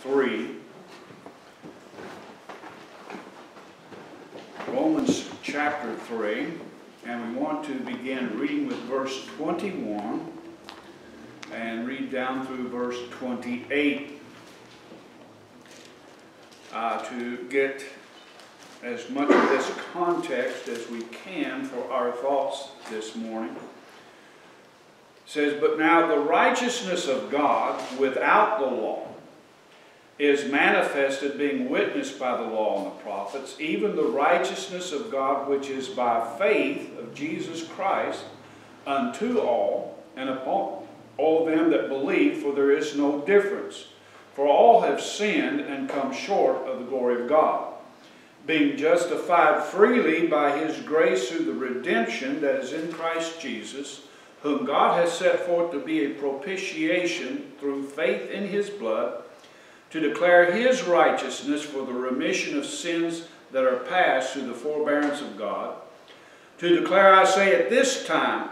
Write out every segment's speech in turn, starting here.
3. Romans chapter 3, and we want to begin reading with verse 21 and read down through verse 28 uh, to get as much of this context as we can for our thoughts this morning. It says, But now the righteousness of God without the law is manifested, being witnessed by the law and the prophets, even the righteousness of God which is by faith of Jesus Christ unto all and upon all them that believe, for there is no difference. For all have sinned and come short of the glory of God, being justified freely by his grace through the redemption that is in Christ Jesus, whom God has set forth to be a propitiation through faith in his blood to declare his righteousness for the remission of sins that are past through the forbearance of God, to declare, I say, at this time,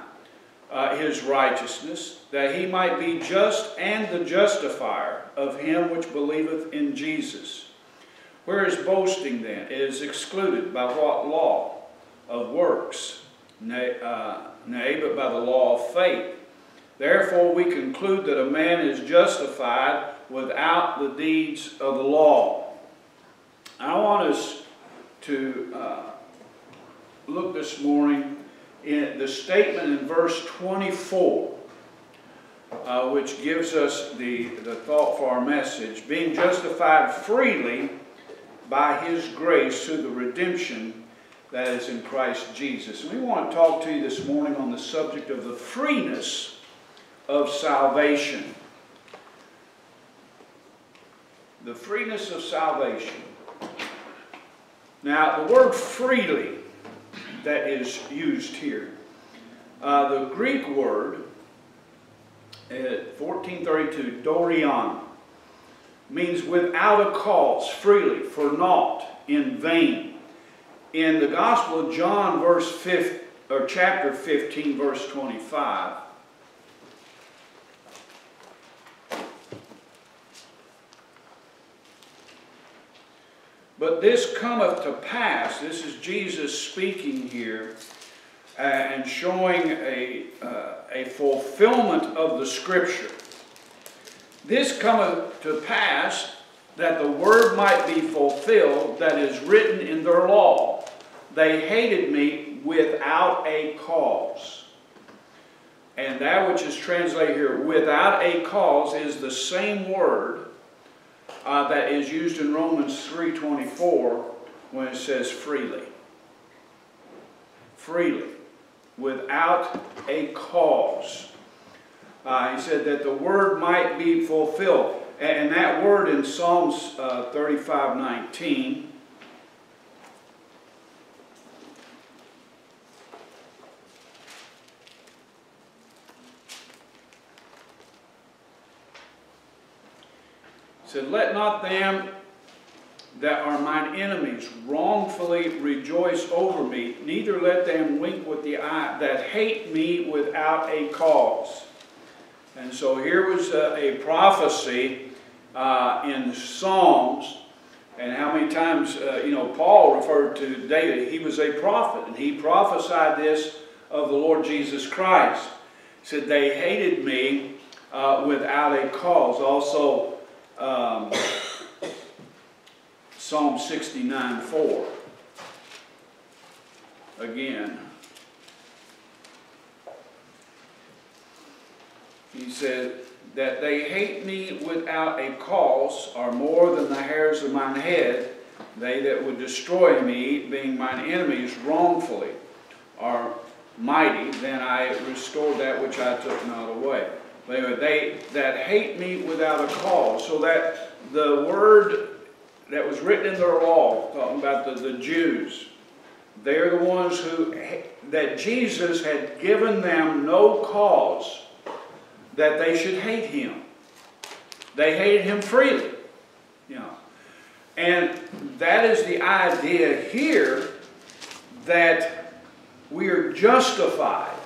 uh, his righteousness, that he might be just and the justifier of him which believeth in Jesus. Where is boasting then? It is excluded by what law? Of works. Nay, uh, nay, but by the law of faith. Therefore we conclude that a man is justified without the deeds of the law. I want us to uh, look this morning in the statement in verse 24, uh, which gives us the, the thought for our message. Being justified freely by his grace through the redemption that is in Christ Jesus. And we want to talk to you this morning on the subject of the freeness of salvation the freeness of salvation. Now, the word freely that is used here, uh, the Greek word, at 1432, dorean, means without a cause, freely, for naught, in vain. In the Gospel of John, verse 5, or chapter 15, verse 25, But this cometh to pass, this is Jesus speaking here, uh, and showing a, uh, a fulfillment of the Scripture. This cometh to pass that the word might be fulfilled that is written in their law. They hated me without a cause. And that which is translated here, without a cause, is the same word uh, that is used in Romans 3.24 when it says freely. Freely. Without a cause. Uh, he said that the word might be fulfilled. And that word in Psalms uh, 35.19 said, Let not them that are mine enemies wrongfully rejoice over me, neither let them wink with the eye that hate me without a cause. And so here was a, a prophecy uh, in Psalms, and how many times, uh, you know, Paul referred to David, he was a prophet, and he prophesied this of the Lord Jesus Christ. He said, They hated me uh, without a cause. Also, um, Psalm 69 4. Again, he said, That they hate me without a cause are more than the hairs of mine head. They that would destroy me, being mine enemies wrongfully, are mighty. Then I restored that which I took not away. They that hate me without a cause. So that the word that was written in their law, talking about the, the Jews, they're the ones who, that Jesus had given them no cause that they should hate him. They hated him freely. You know. And that is the idea here that we are justified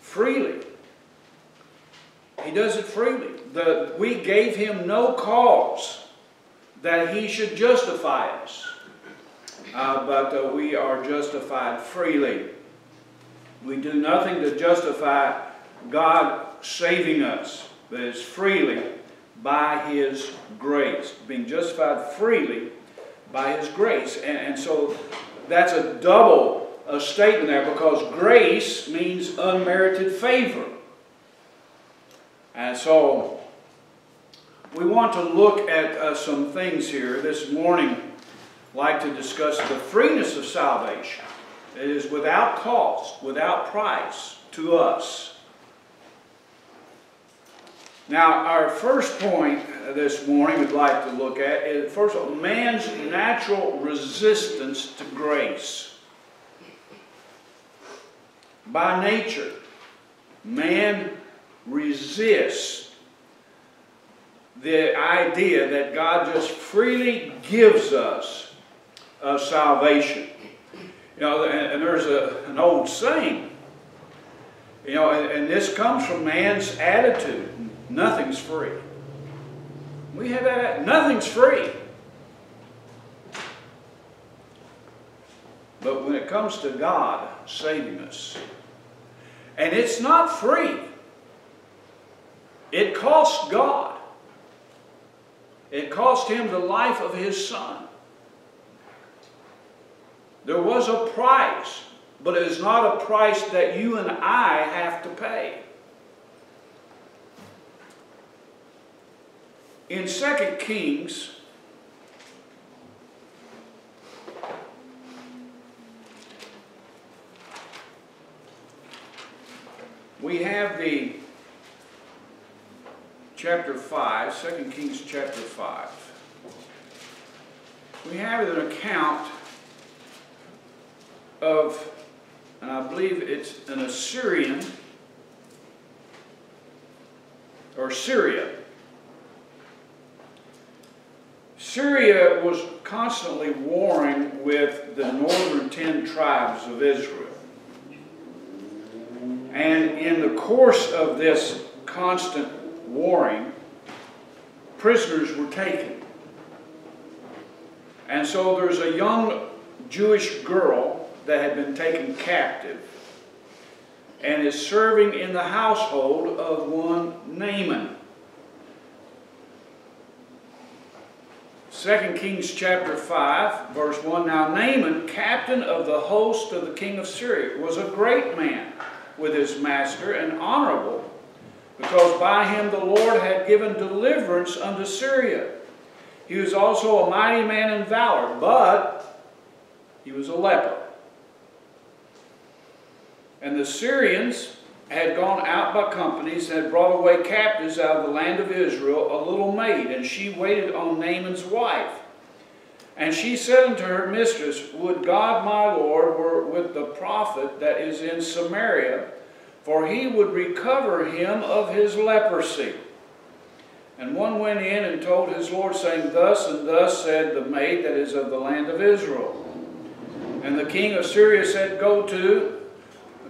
freely He does it freely. The, we gave him no cause that he should justify us. Uh, but uh, we are justified freely. We do nothing to justify God saving us, but it's freely by His grace. Being justified freely by His grace. And, and so that's a double a statement there because grace means unmerited favor. And so we want to look at uh, some things here this morning. like to discuss the freeness of salvation. It is without cost, without price to us. Now, our first point this morning we'd like to look at is, first of all, man's natural resistance to grace. By nature, man resists the idea that God just freely gives us salvation. You know, and, and there's a, an old saying, you know, and, and this comes from man's attitude. Nothing's free. We have that, nothing's free. But when it comes to God saving us, and it's not free, it cost God. It cost him the life of his son. There was a price, but it is not a price that you and I have to pay. In 2 Kings, we have the chapter 5, 2 Kings chapter 5. We have an account of, and I believe it's an Assyrian, or Syria. Syria was constantly warring with the northern ten tribes of Israel. And in the course of this constant warring, prisoners were taken. And so there's a young Jewish girl that had been taken captive and is serving in the household of one Naaman. 2 Kings chapter 5, verse 1. Now Naaman, captain of the host of the king of Syria, was a great man with his master and honorable, because by him the Lord had given deliverance unto Syria. He was also a mighty man in valor, but he was a leper. And the Syrians had gone out by companies and had brought away captives out of the land of Israel a little maid, and she waited on Naaman's wife. And she said unto her mistress, Would God my Lord were with the prophet that is in Samaria, for he would recover him of his leprosy. And one went in and told his Lord, saying, Thus and thus said the maid that is of the land of Israel. And the king of Syria said, Go to,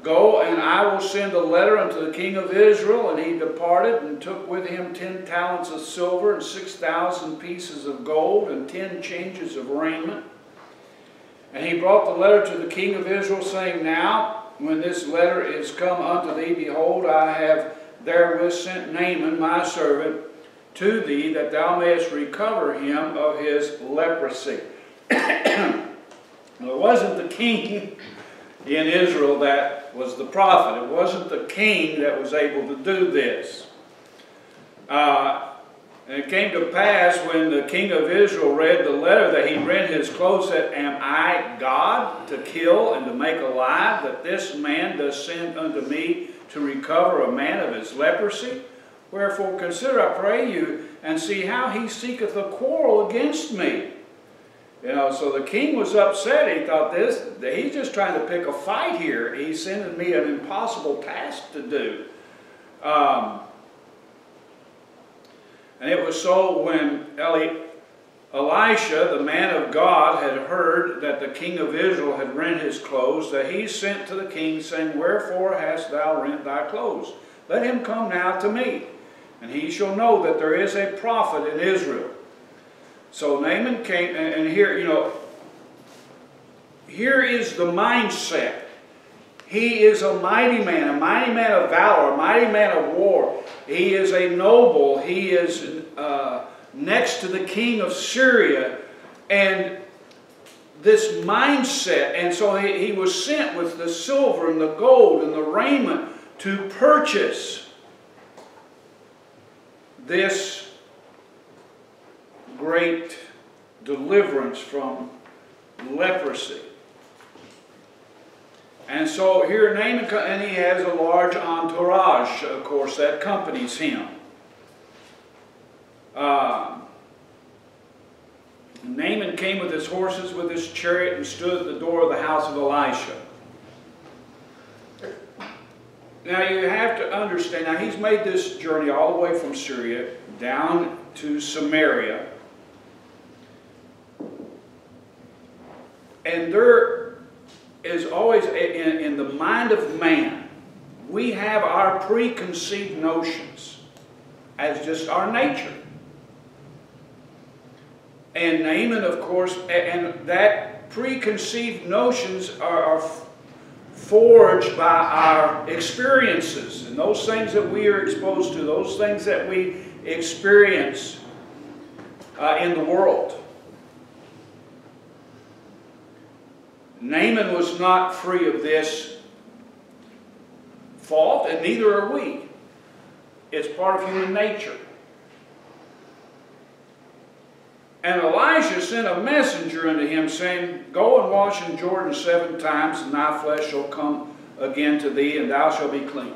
Go, and I will send a letter unto the king of Israel. And he departed and took with him ten talents of silver and six thousand pieces of gold and ten changes of raiment. And he brought the letter to the king of Israel, saying, Now, when this letter is come unto thee, behold, I have therewith sent Naaman my servant to thee, that thou mayest recover him of his leprosy. it wasn't the king in Israel that was the prophet. It wasn't the king that was able to do this. Uh, and it came to pass when the king of Israel read the letter that he rent his clothes, said, Am I God to kill and to make alive, that this man does send unto me to recover a man of his leprosy? Wherefore consider, I pray you, and see how he seeketh a quarrel against me. You know, so the king was upset. He thought this, he's just trying to pick a fight here. He's sending me an impossible task to do. Um, and it was so when Eli, Elisha, the man of God, had heard that the king of Israel had rent his clothes, that he sent to the king, saying, Wherefore hast thou rent thy clothes? Let him come now to me. and he shall know that there is a prophet in Israel. So Naaman came, and here, you know, here is the mindset. He is a mighty man, a mighty man of valor, a mighty man of war. He is a noble. He is uh, next to the king of Syria. And this mindset, and so he, he was sent with the silver and the gold and the raiment to purchase this great deliverance from leprosy. And so here Naaman, and he has a large entourage, of course, that accompanies him. Uh, Naaman came with his horses, with his chariot, and stood at the door of the house of Elisha. Now you have to understand, now he's made this journey all the way from Syria down to Samaria. And there is always, in, in the mind of man, we have our preconceived notions as just our nature. And Naaman, of course, and that preconceived notions are, forged by our experiences and those things that we are exposed to, those things that we experience uh, in the world. Naaman was not free of this fault, and neither are we. It's part of human nature. And Elijah sent a messenger unto him, saying, Go and wash in Jordan seven times, and thy flesh shall come again to thee, and thou shalt be clean.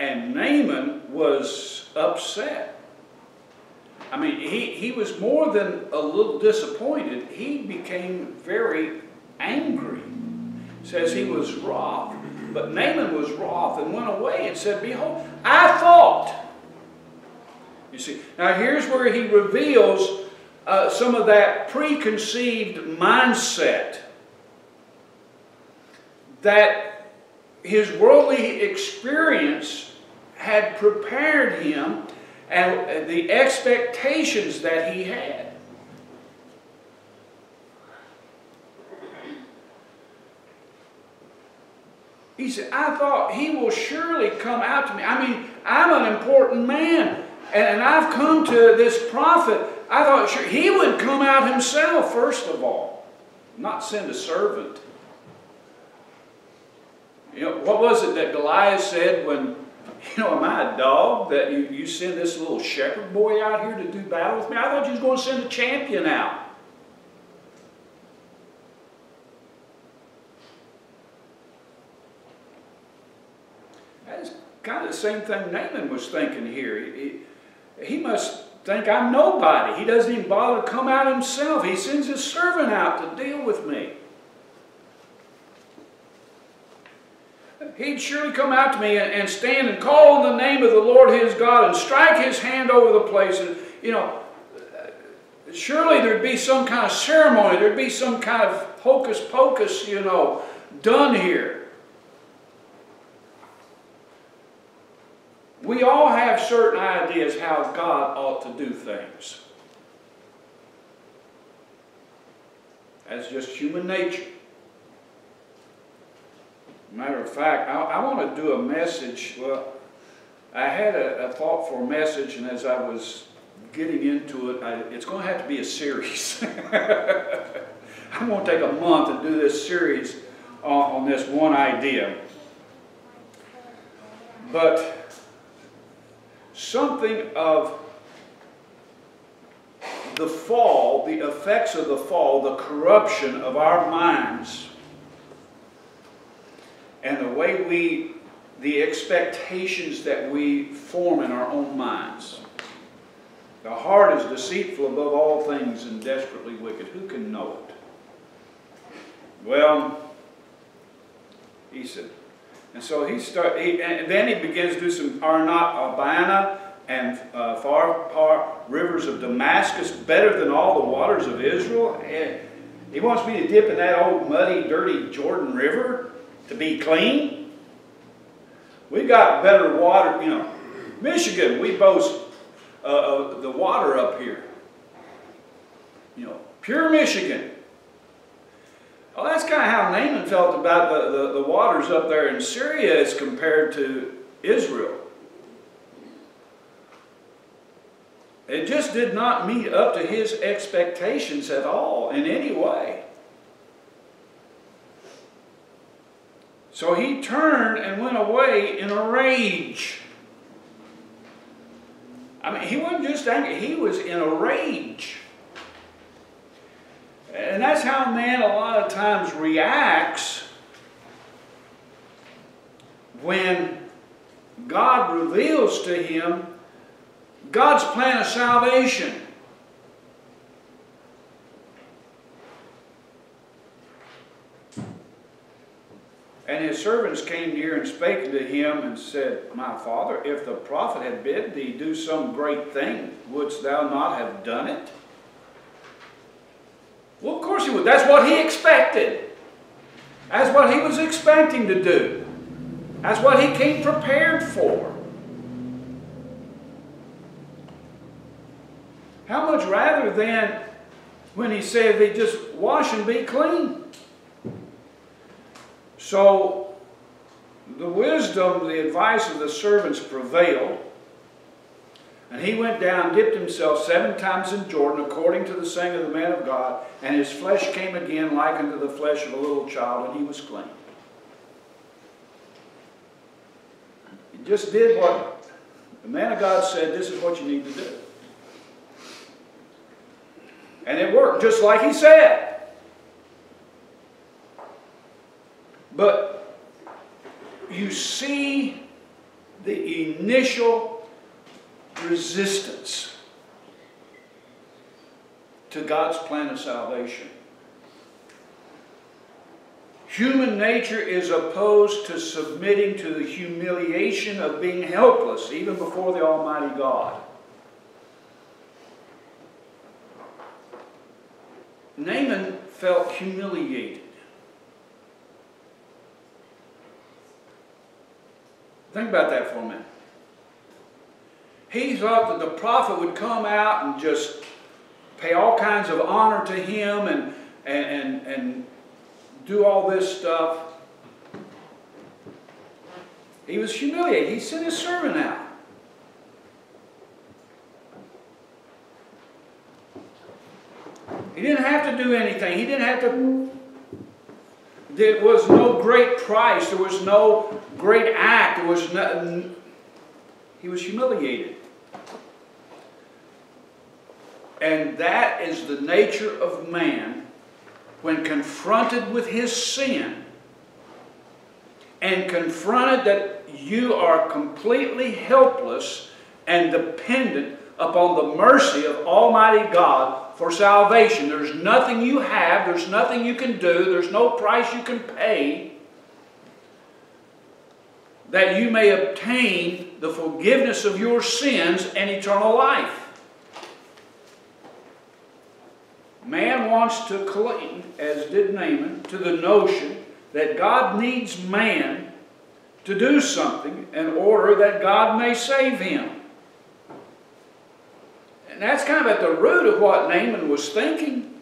And Naaman was upset. I mean, he, he was more than a little disappointed. He became very angry. Says he was wroth. But Naaman was wroth and went away and said, Behold, I thought you see, now here's where he reveals uh, some of that preconceived mindset that his worldly experience had prepared him and the expectations that he had. He said, I thought he will surely come out to me. I mean, I'm an important man. And I've come to this prophet. I thought sure, he would come out himself, first of all, not send a servant. You know, what was it that Goliath said when, you know, am I a dog that you, you send this little shepherd boy out here to do battle with me? I thought you was going to send a champion out. That's kind of the same thing Naaman was thinking here. He, he must think I'm nobody. He doesn't even bother to come out himself. He sends his servant out to deal with me. He'd surely come out to me and, and stand and call on the name of the Lord his God and strike his hand over the place. And, you know, surely there'd be some kind of ceremony. There'd be some kind of hocus pocus, you know, done here. We all have certain ideas how God ought to do things. That's just human nature. Matter of fact, I, I want to do a message. Well, I had a, a, thought for a message, and as I was getting into it, I, it's going to have to be a series. I'm going to take a month and do this series on, on this one idea. But something of the fall, the effects of the fall, the corruption of our minds, and the way we, the expectations that we form in our own minds. The heart is deceitful above all things and desperately wicked. Who can know it? Well, he said, and so he start, he, and then he begins to do some Arnot, Abana, and uh, Pharpar rivers of Damascus, better than all the waters of Israel. And he wants me to dip in that old muddy, dirty Jordan River to be clean. We got better water, you know. Michigan, we boast uh, uh, the water up here. You know, pure Michigan. Well, that's kind of how Naaman felt about the, the, the waters up there in Syria as compared to Israel. It just did not meet up to his expectations at all in any way. So he turned and went away in a rage. I mean, he wasn't just angry, he was in a rage. And that's how man a lot of times reacts when God reveals to him God's plan of salvation. And his servants came near and spake unto him and said, My father, if the prophet had bid thee do some great thing, wouldst thou not have done it? Well, of course he would. That's what he expected. That's what he was expecting to do. That's what he came prepared for. How much rather than when he said they just wash and be clean? So the wisdom, the advice of the servants prevailed. And he went down, dipped himself seven times in Jordan, according to the saying of the man of God, and his flesh came again like unto the flesh of a little child, and he was clean. He just did what the man of God said, this is what you need to do. And it worked, just like he said. But you see the initial resistance to God's plan of salvation. Human nature is opposed to submitting to the humiliation of being helpless, even before the Almighty God. Naaman felt humiliated. Think about that for a minute. He thought that the prophet would come out and just pay all kinds of honor to him and, and, and, and do all this stuff. He was humiliated. He sent his servant out. He didn't have to do anything. He didn't have to. There was no great price. There was no great act. Was no. He was humiliated. And that is the nature of man when confronted with his sin and confronted that you are completely helpless and dependent upon the mercy of Almighty God for salvation. There's nothing you have, there's nothing you can do, there's no price you can pay that you may obtain the forgiveness of your sins and eternal life. Man wants to cling, as did Naaman, to the notion that God needs man to do something in order that God may save him. And that's kind of at the root of what Naaman was thinking.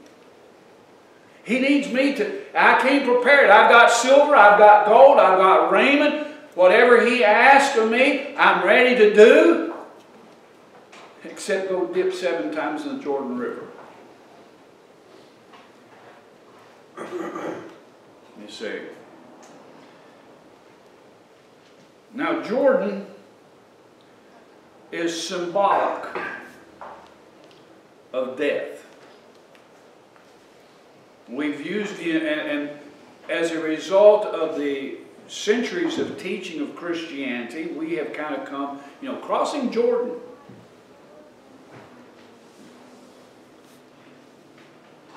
He needs me to, I came prepared. I've got silver, I've got gold, I've got raiment. Whatever he asks of me, I'm ready to do. Except go dip seven times in the Jordan River. You see. Now, Jordan is symbolic of death. We've used it, and, and as a result of the centuries of teaching of Christianity, we have kind of come, you know, crossing Jordan.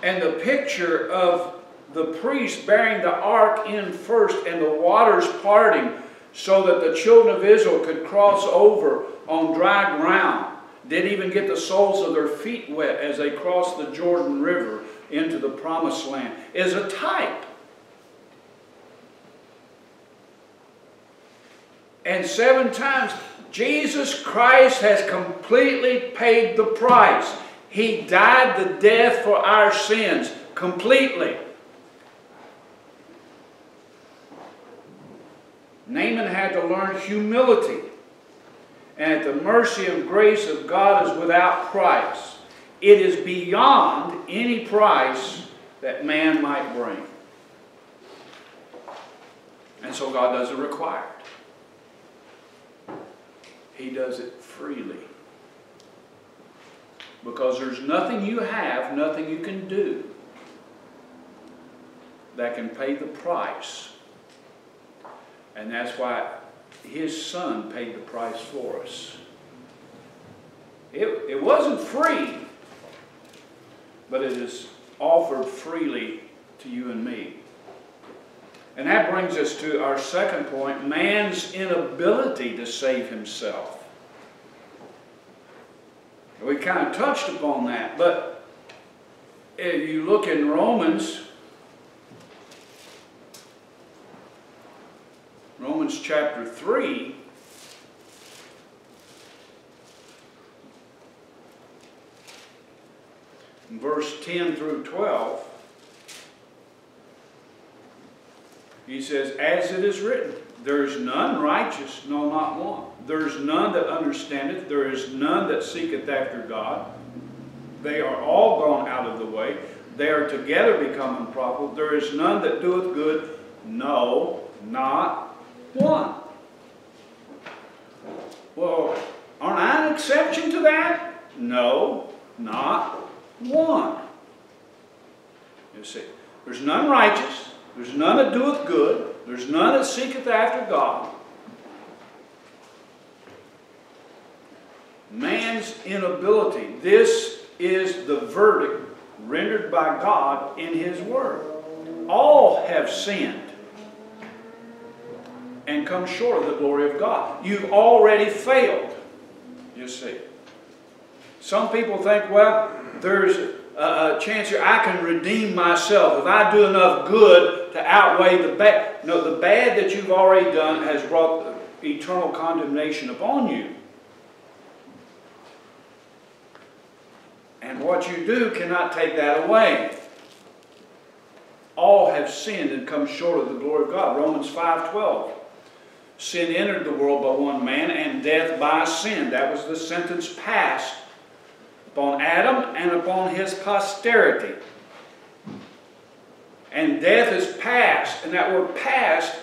And the picture of the priest bearing the ark in first and the waters parting so that the children of Israel could cross over on dry ground. Didn't even get the soles of their feet wet as they crossed the Jordan River into the promised land, is a type and seven times. Jesus Christ has completely paid the price. He died the death for our sins completely. Naaman had to learn humility. And at the mercy and grace of God is without price. It is beyond any price that man might bring. And so God doesn't require. He does it freely. Because there's nothing you have, nothing you can do that can pay the price. And that's why his son paid the price for us. It, it wasn't free, but it is offered freely to you and me. And that brings us to our second point man's inability to save himself. We kind of touched upon that, but if you look in Romans, Romans chapter 3, verse 10 through 12, he says, As it is written, there is none righteous, no, not one. There is none that understandeth, there is none that seeketh after God. They are all gone out of the way. They are together become unprofitable. There is none that doeth good, no, not one. Well, aren't I an exception to that? No, not one. You see, there's none righteous, there's none that doeth good, there's none that seeketh after God. Man's inability. This is the verdict rendered by God in His Word. All have sinned and come short of the glory of God. You've already failed, you see. Some people think, well, there's a, chance here I can redeem myself. If I do enough good to outweigh the bad. No, the bad that you've already done has brought eternal condemnation upon you. And what you do cannot take that away. All have sinned and come short of the glory of God. Romans 5.12 Sin entered the world by one man, and death by sin. That was the sentence passed upon Adam and upon his posterity. And death is passed, and that word passed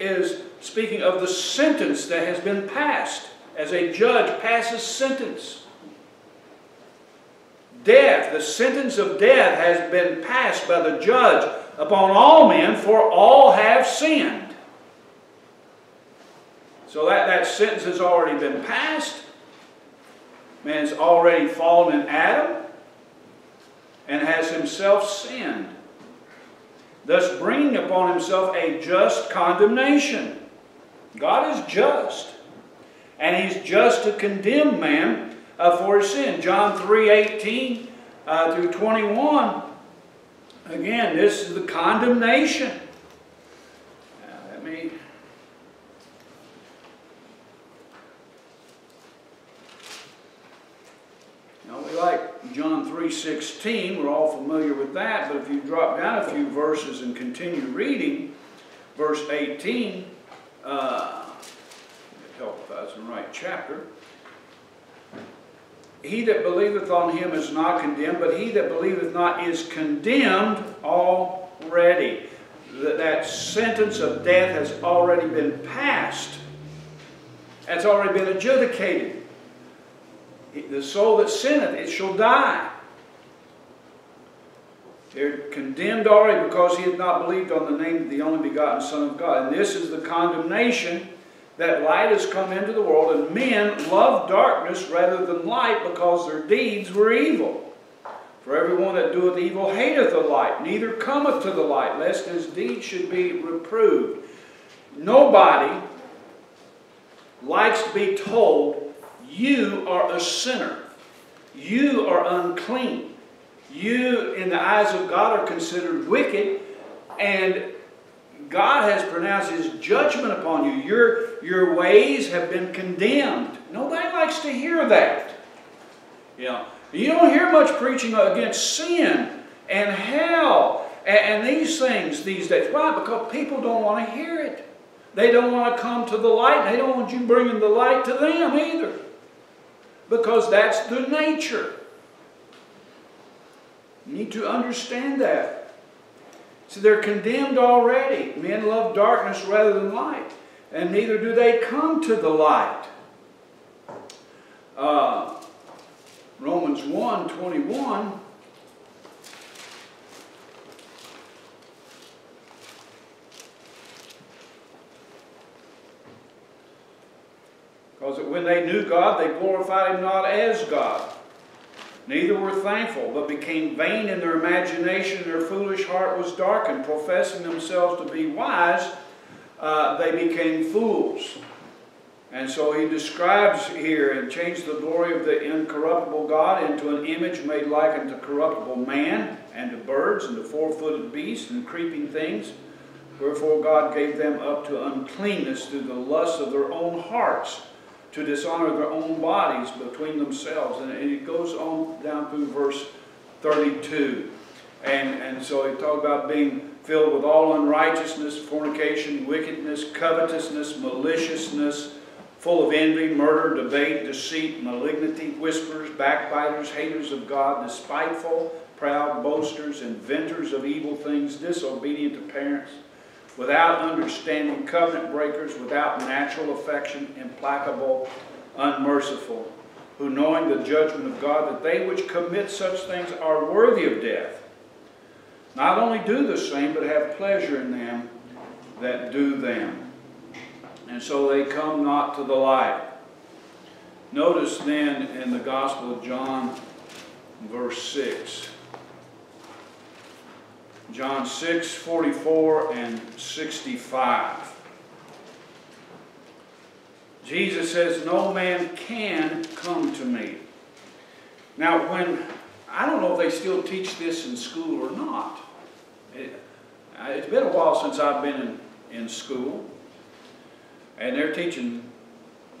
is speaking of the sentence that has been passed as a judge passes sentence. Death, the sentence of death has been passed by the judge upon all men, for all have sinned. So that, that sentence has already been passed. Man's already fallen in Adam and has himself sinned, thus bringing upon himself a just condemnation. God is just, and he's just to condemn man uh, for his sin. John 3 18 uh, through 21. Again, this is the condemnation like John 3.16, we're all familiar with that, but if you drop down a few verses and continue reading, verse 18, uh, help if I was in the right chapter. He that believeth on him is not condemned, but he that believeth not is condemned already. That, that sentence of death has already been passed. That's already been adjudicated the soul that sinneth, it shall die. They're condemned already because he had not believed on the name of the only begotten Son of God. And this is the condemnation that light has come into the world, and men love darkness rather than light because their deeds were evil. For everyone that doeth evil hateth the light, neither cometh to the light, lest his deeds should be reproved. Nobody likes to be told you are a sinner. You are unclean. You, in the eyes of God, are considered wicked, and God has pronounced His judgment upon you. Your, your ways have been condemned. Nobody likes to hear that. You know, you don't hear much preaching against sin and hell and, and these things these days. Why? Because people don't want to hear it. They don't want to come to the light. They don't want you bringing the light to them either. Because that's the nature. You need to understand that. So they're condemned already. Men love darkness rather than light. And neither do they come to the light. Uh, Romans 1 21 Because when they knew God, they glorified Him not as God. Neither were thankful, but became vain in their imagination, their foolish heart was darkened. Professing themselves to be wise, uh, they became fools. And so he describes here and changed the glory of the incorruptible God into an image made like unto corruptible man, and to birds, and to four footed beasts, and creeping things. Wherefore God gave them up to uncleanness through the lust of their own hearts to dishonor their own bodies between themselves. And it goes on down through verse 32. And, and so he talked about being filled with all unrighteousness, fornication, wickedness, covetousness, maliciousness, full of envy, murder, debate, deceit, malignity, whispers, backbiters, haters of God, despiteful, proud, boasters, inventors of evil things, disobedient to parents without understanding, covenant breakers, without natural affection, implacable, unmerciful, who knowing the judgment of God, that they which commit such things are worthy of death, not only do the same, but have pleasure in them that do them. And so they come not to the light. Notice then in the Gospel of John, verse 6. John 6, 44 and 65. Jesus says, No man can come to me. Now, when, I don't know if they still teach this in school or not. Eh, it, has been a while since I've been in, in school. And they're teaching,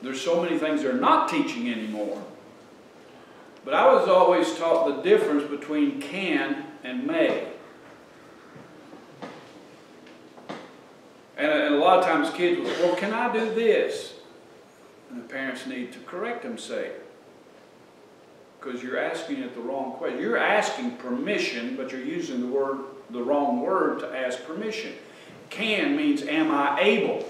there's so many things they're not teaching anymore. But I was always taught the difference between can and may. And, and a lot of times kids will say, well, can I do this? And the parents need to correct them, say, because you're asking it the wrong question. You're asking permission, but you're using the word, the wrong word to ask permission. Can means am I able?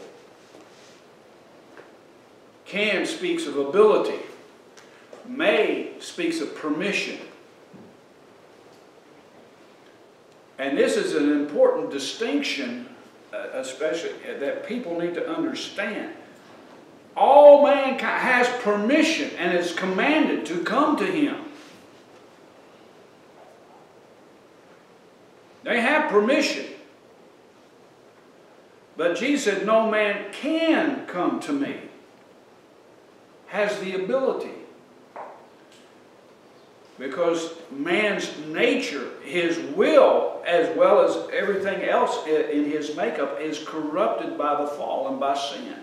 Can speaks of ability. May speaks of permission. And this is an important distinction especially uh, that people need to understand. All mankind has permission and is commanded to come to Him. They have permission. But Jesus said, No man can come to me, has the ability. Because man's nature, his will, as well as everything else in his makeup, is corrupted by the fall and by sin.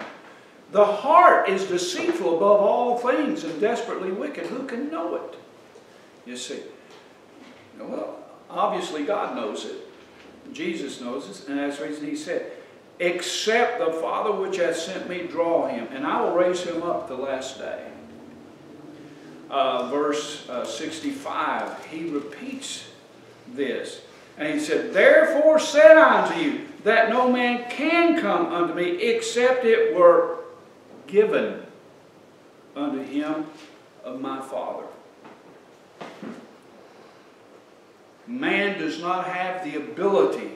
The heart is deceitful above all things and desperately wicked. Who can know it? You see. Well, obviously God knows it. Jesus knows it, and that's the reason he said, Except the Father which hath sent me draw him, and I will raise him up the last day uh, verse uh, 65, he repeats this. And he said, Therefore said I unto you, that no man can come unto me except it were given unto him of my Father. Man does not have the ability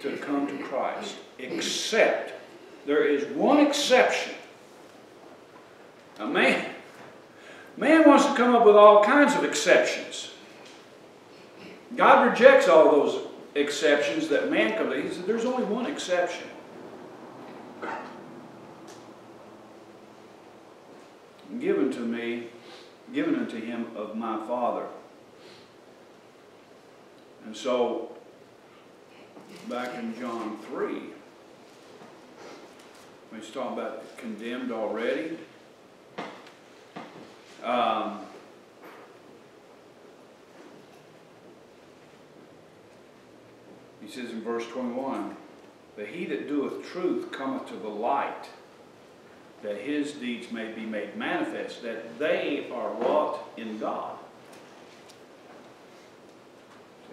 to come to Christ, except there is one exception. A man, Man wants to come up with all kinds of exceptions. God rejects all those exceptions that man comes He said, there's only one exception. Given to me, given unto him of my Father. And so, back in John 3, He's talking about condemned already. Um, he says in verse 21, But he that doeth truth cometh to the light, that his deeds may be made manifest, that they are wrought in God.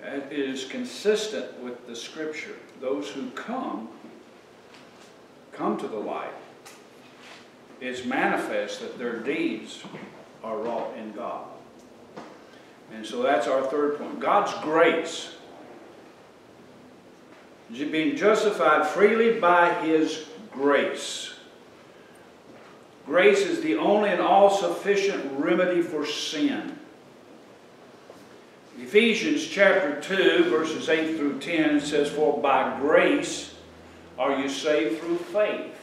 It is consistent with the scripture. Those who come, come to the light. It's manifest that their deeds are wrought in God. And so that's our third point. God's grace. Being justified freely by His grace. Grace is the only and all sufficient remedy for sin. Ephesians chapter 2, verses 8 through 10 says, For by grace are you saved through faith.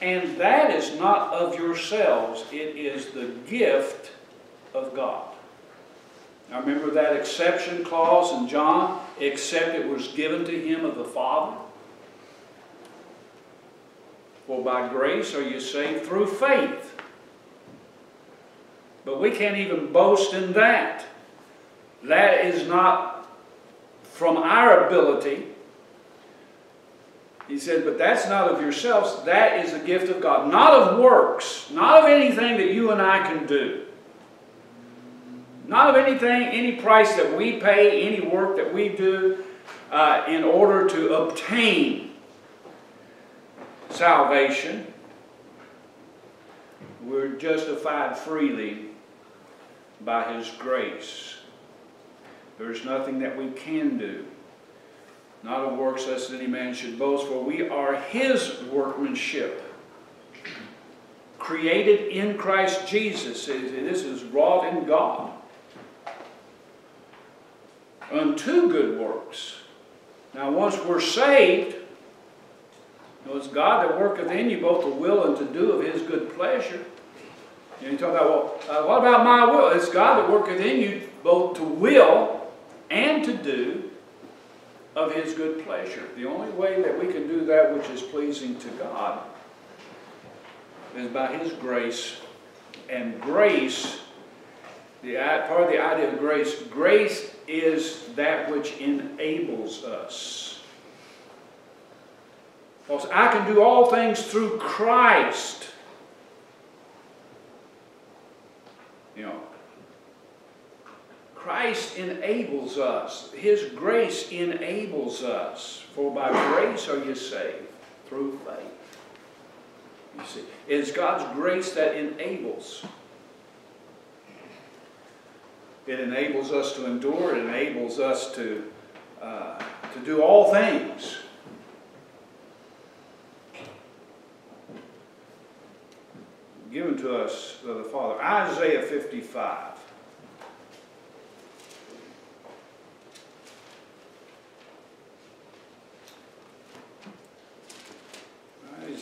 And that is not of yourselves, it is the gift of God. Now remember that exception clause in John? Except it was given to him of the Father. For by grace are you saved through faith. But we can't even boast in that. That is not from our ability. He said, but that's not of yourselves. That is a gift of God. Not of works. Not of anything that you and I can do. Not of anything, any price that we pay, any work that we do uh, in order to obtain salvation. We're justified freely by His grace. There's nothing that we can do. Not of works lest any man should boast, for we are His workmanship. Created in Christ Jesus. This is wrought in God. Unto good works. Now, once we're saved, know, it's God that worketh in you both to will and to do of his good pleasure. Know, you talk about, well, uh, what about my will? It's God that worketh in you both to will and to do of his good pleasure. The only way that we can do that which is pleasing to God is by his grace. And grace, the part of the idea of grace, grace is that which enables us because I can do all things through Christ. You know, Christ enables us. His grace enables us. For by grace are you saved through faith. You see, it's God's grace that enables. It enables us to endure. It enables us to, uh, to do all things given to us by the Father. Isaiah 55.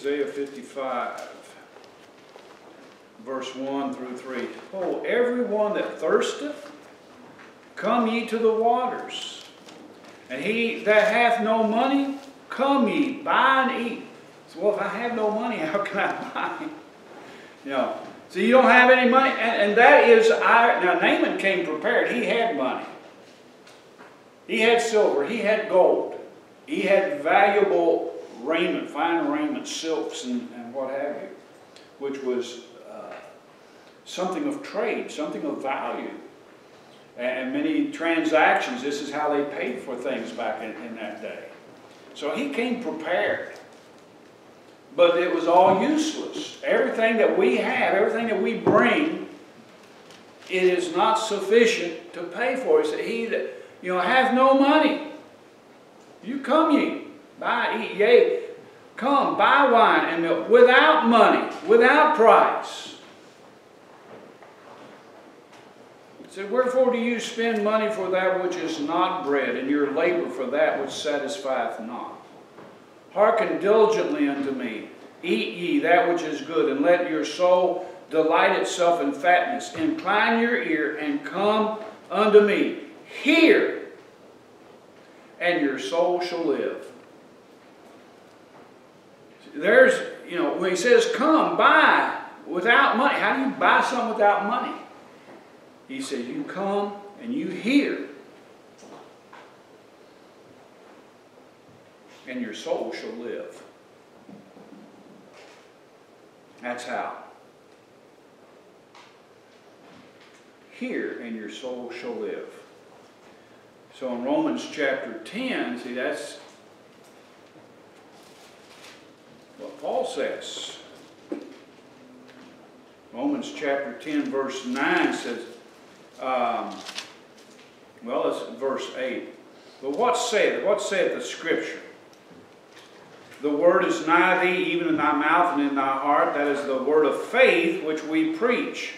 Isaiah 55, verse 1 through 3. Oh, everyone that thirsteth, come ye to the waters. And he that hath no money, come ye, buy and eat. So, well, if I have no money, how can I buy? You know, so you don't have any money, and, and that is our. Now Naaman came prepared. He had money. He had silver. He had gold. He had valuable raiment, fine raiment, silks, and, and what have you, which was uh, something of trade, something of value. And many transactions, this is how they paid for things back in, in that day. So he came prepared. But it was all useless. Everything that we have, everything that we bring, it is not sufficient to pay for. He said, He that you know have no money, you come ye, buy, eat, yea, come, buy wine and milk without money, without price. He said, Wherefore do you spend money for that which is not bread, and your labor for that which satisfieth not? Hearken diligently unto me. Eat ye that which is good, and let your soul delight itself in fatness. Incline your ear and come unto me. Hear, and your soul shall live. There's, you know, when he says, come, buy without money, how do you buy something without money? He says, you come and you hear, and your soul shall live. That's how. Hear, and your soul shall live. So in Romans chapter 10, see, that's what Paul says. Romans chapter 10, verse 9 says, um, well, it's verse 8. But what saith, what saith the Scripture? The word is nigh thee, even in thy mouth and in thy heart. That is the word of faith which we preach.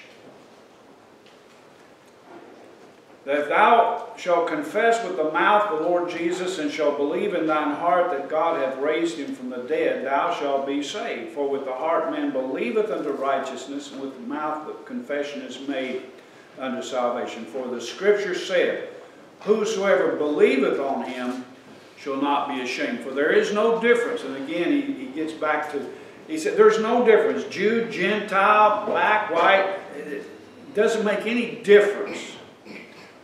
That if thou shalt confess with the mouth the Lord Jesus, and shalt believe in thine heart that God hath raised him from the dead, thou shalt be saved. For with the heart man believeth unto righteousness, and with the mouth the confession is made unto salvation. For the Scripture saith, Whosoever believeth on him shall not be ashamed. For there is no difference. And again, he, he gets back to, he said, there's no difference. Jew, Gentile, black, white, it doesn't make any difference.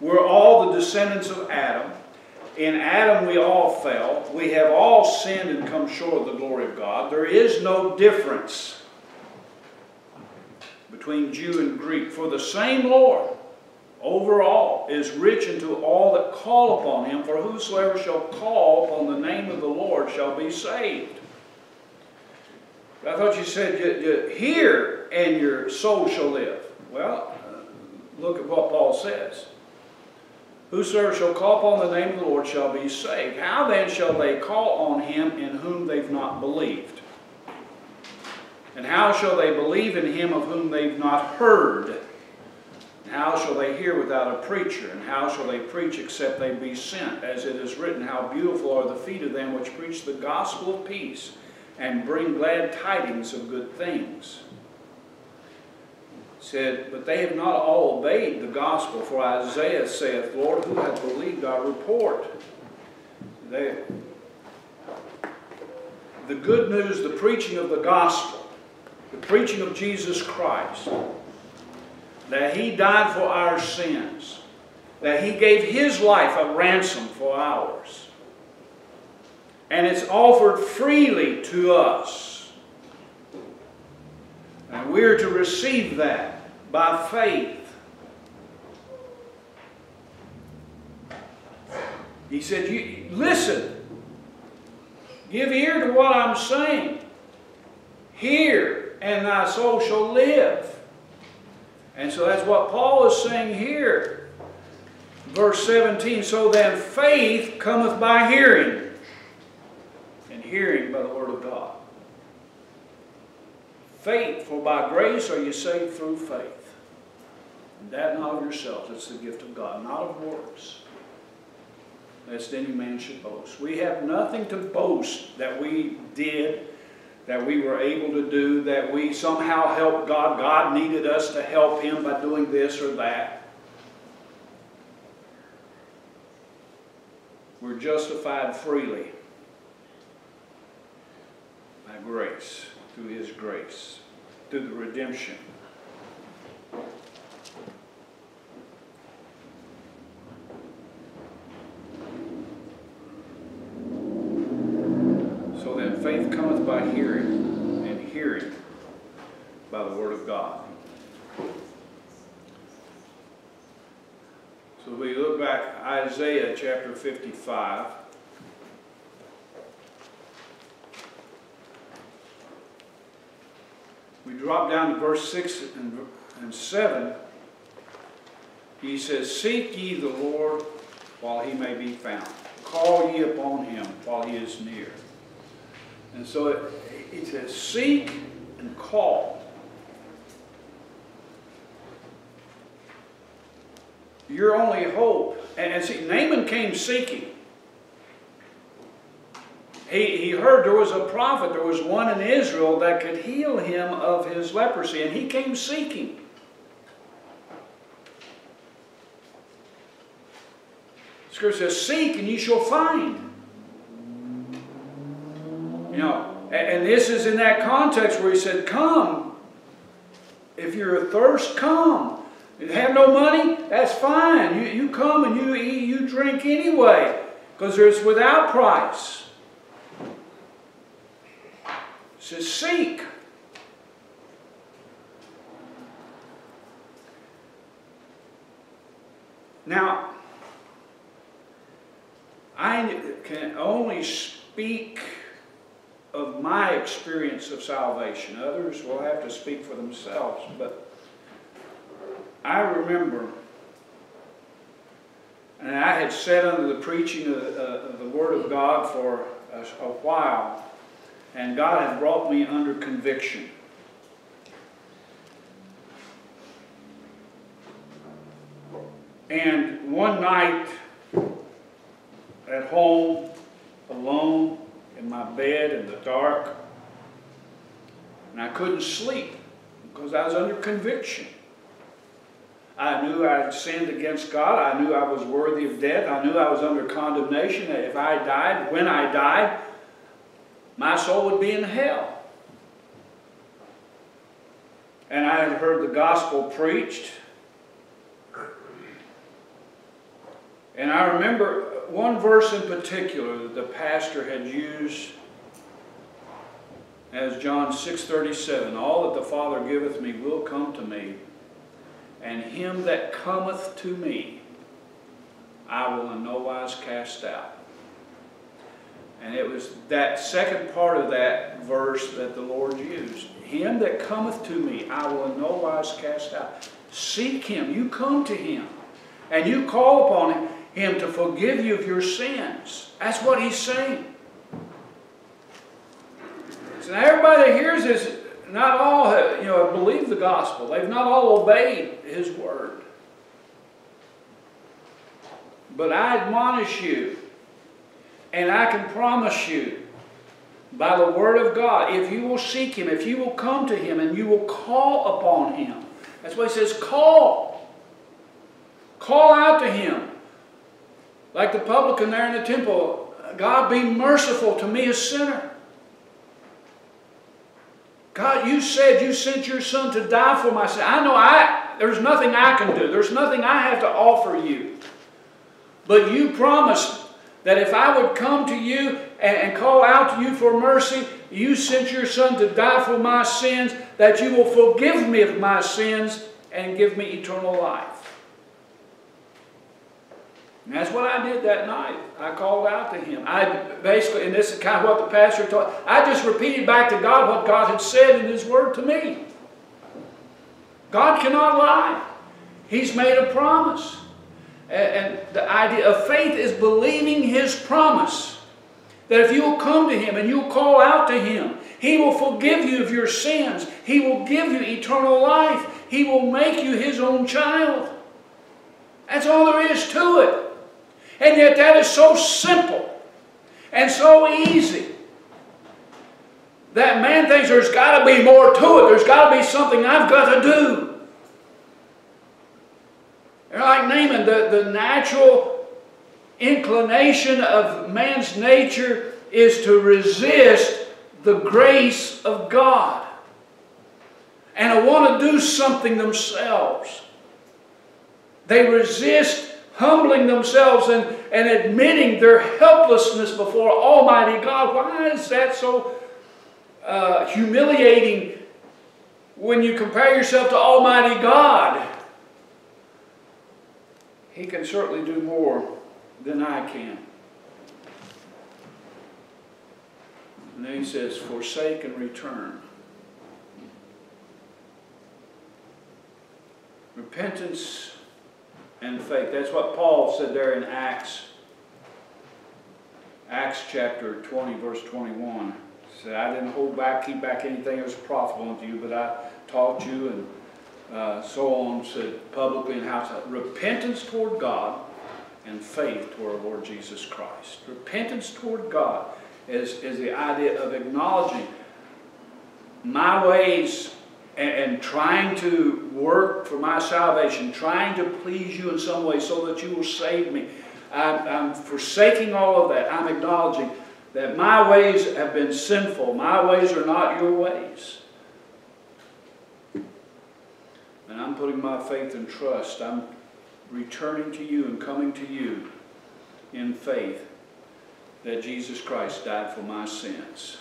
We're all the descendants of Adam. In Adam we all fell. We have all sinned and come short of the glory of God. There is no difference between Jew and Greek. For the same Lord overall is rich unto all that call upon him, for whosoever shall call upon the name of the Lord shall be saved. I thought you said, you hear and your soul shall live. Well, look at what Paul says. Whosoever shall call upon the name of the Lord shall be saved. How then shall they call on him in whom they've not believed? And how shall they believe in him of whom they've not heard? And How shall they hear without a preacher? And how shall they preach except they be sent? As it is written, How beautiful are the feet of them which preach the gospel of peace and bring glad tidings of good things. Said, But they have not all obeyed the gospel, for Isaiah saith, Lord, who hath believed our report? They, the good news, the preaching of the gospel, the preaching of Jesus Christ, that He died for our sins, that He gave His life a ransom for ours. And it's offered freely to us. And we're to receive that by faith. He said, you, Listen, give ear to what I'm saying. Hear, and thy soul shall live. And so that's what Paul is saying here. Verse 17, so then faith cometh by hearing, and hearing by the word of God. Faith, for by grace are you saved through faith. That not of yourselves, it's the gift of God, not of works, lest any man should boast. We have nothing to boast that we did that we were able to do, that we somehow helped God. God needed us to help Him by doing this or that. We're justified freely by grace, through His grace, through the redemption. So then faith cometh by hearing, and hearing by the word of God. So we look back Isaiah chapter 55. We drop down to verse 6 and, and 7. He says, Seek ye the Lord while he may be found. Call ye upon him while he is near. And so it, it says, Seek and call. Your only hope. And, and see, Naaman came seeking. He, he heard there was a prophet, there was one in Israel that could heal him of his leprosy, and he came seeking. Scripture says, Seek and you shall find. You know, And this is in that context where he said, Come. If you're athirst, come. Have no money, that's fine. You, you come and you eat, you drink anyway, because it's without price. It says, Seek. Now, I can only speak of my experience of salvation. Others will have to speak for themselves, but I remember, and I had sat under the preaching of, uh, of the Word of God for a, a while, and God had brought me under conviction. And one night at home, alone, in my bed in the dark, and I couldn't sleep because I was under conviction. I knew I had sinned against God. I knew I was worthy of death. I knew I was under condemnation. That if I died, when I died, my soul would be in hell. And I had heard the gospel preached. And I remember one verse in particular that the pastor had used as John 6:37, all that the Father giveth me will come to me, and him that cometh to me I will in no wise cast out. And it was that second part of that verse that the Lord used. Him that cometh to me I will in no wise cast out. Seek him. You come to him. And you call upon him to forgive you of your sins. That's what he's saying. So now everybody that hears this, not all have, you know, believed the gospel. They've not all obeyed his word. But I admonish you, and I can promise you, by the word of God, if you will seek him, if you will come to him, and you will call upon him. That's why he says, call. Call out to him. Like the publican there in the temple, God be merciful to me, a sinner. God, you said you sent your son to die for my sin. I know I there's nothing I can do. There's nothing I have to offer you. But you promised that if I would come to you and, and call out to you for mercy, you sent your son to die for my sins, that you will forgive me of my sins and give me eternal life. And that's what I did that night. I called out to him. I basically, and this is kind of what the pastor taught, I just repeated back to God what God had said in his word to me. God cannot lie. He's made a promise. And the idea of faith is believing his promise. That if you will come to him and you will call out to him, he will forgive you of your sins. He will give you eternal life. He will make you his own child. That's all there is to it. And yet that is so simple and so easy that man thinks there's got to be more to it. There's got to be something I've got to do. They're like Naaman, the, the natural inclination of man's nature is to resist the grace of God. And to want to do something themselves. They resist humbling themselves and, and admitting their helplessness before Almighty God. Why is that so uh, humiliating when you compare yourself to Almighty God? He can certainly do more than I can. And then he says, forsake and return. Repentance and faith. That's what Paul said there in Acts. Acts chapter 20, verse 21. He said, I didn't hold back, keep back anything that was profitable unto you, but I taught you and uh, so on, said publicly in house. Repentance toward God and faith toward our Lord Jesus Christ. Repentance toward God is, is the idea of acknowledging my ways and, and trying to work for my salvation, trying to please you in some way so that you will save me. I'm, I'm forsaking all of that. I'm acknowledging that my ways have been sinful. My ways are not your ways. And I'm putting my faith and trust. I'm returning to you and coming to you in faith that Jesus Christ died for my sins.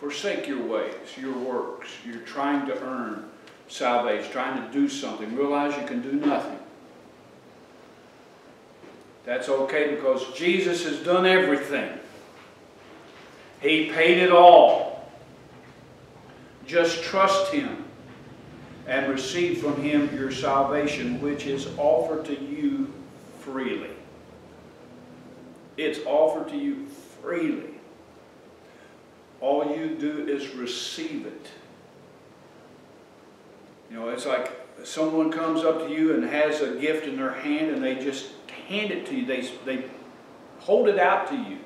Forsake your ways, your works. You're trying to earn salvation, trying to do something. Realize you can do nothing. That's okay because Jesus has done everything. He paid it all. Just trust Him and receive from Him your salvation, which is offered to you freely. It's offered to you freely. All you do is receive it. You know, it's like someone comes up to you and has a gift in their hand and they just hand it to you. They, they hold it out to you.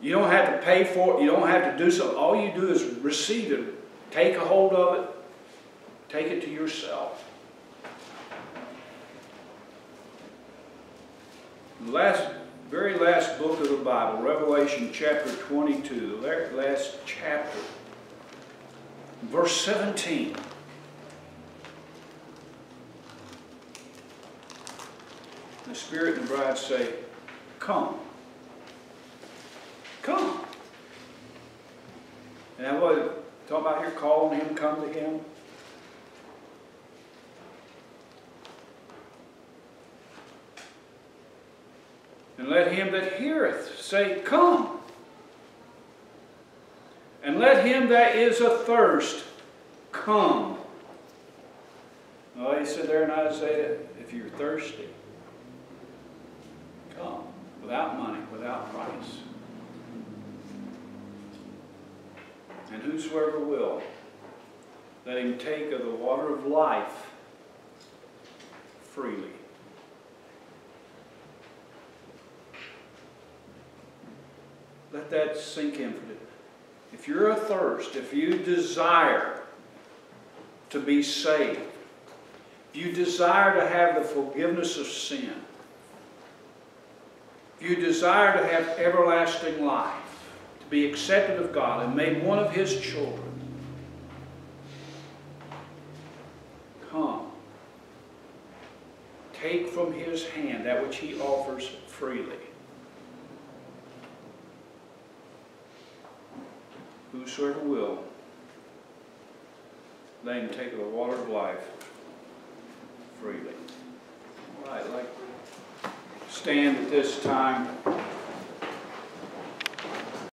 You don't have to pay for it. You don't have to do something. All you do is receive it. Take a hold of it. Take it to yourself. The last, very last book of the Bible, Revelation chapter 22, the last chapter, verse 17. The Spirit and the bride say, Come. Come. And I was talking about here calling him, come to him. And let him that heareth say, Come. And let him that is athirst come. Well, he said there in Isaiah, if you're thirsty, come. Without money, without price. And whosoever will, let him take of the water of life freely. That sink in for. If you're athirst, if you desire to be saved, if you desire to have the forgiveness of sin, if you desire to have everlasting life, to be accepted of God and made one of His children, come. Take from His hand that which He offers freely. Whosoever will, him take the water of life freely. All right, like stand at this time.